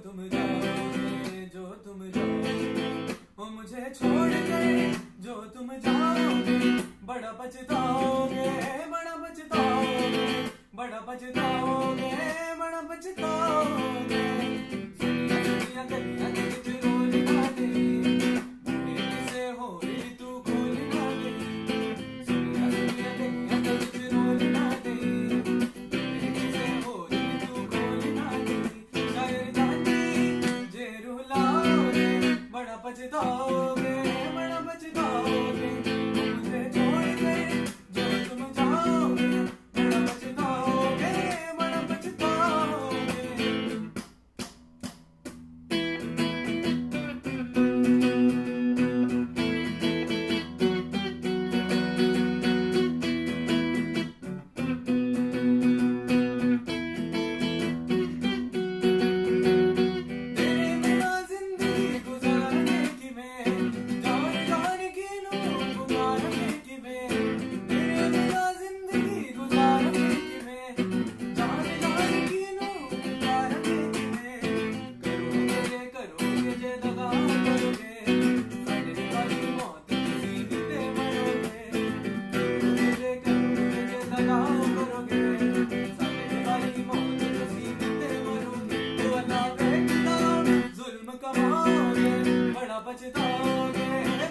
तुम जाओगे, जो तुम जाओ मुझे छोड़ के जो तुम जाओगे, बड़ा पछताओगे बड़ा पछताओगे बड़ा पछताओगे बड़ा पछताओगे।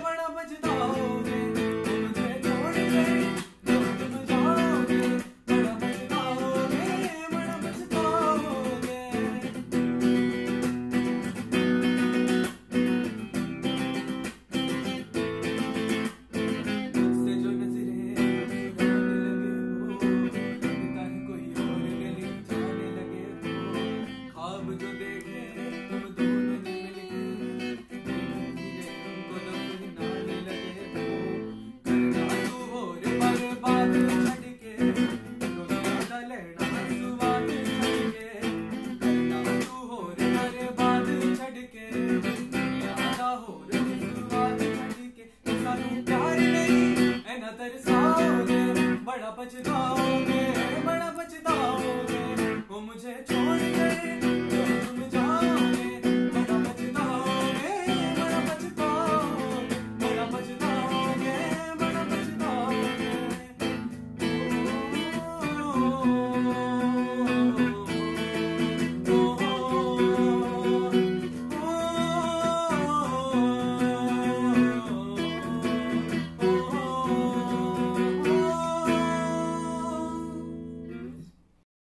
ಮಾಡೋಣ capa de nome.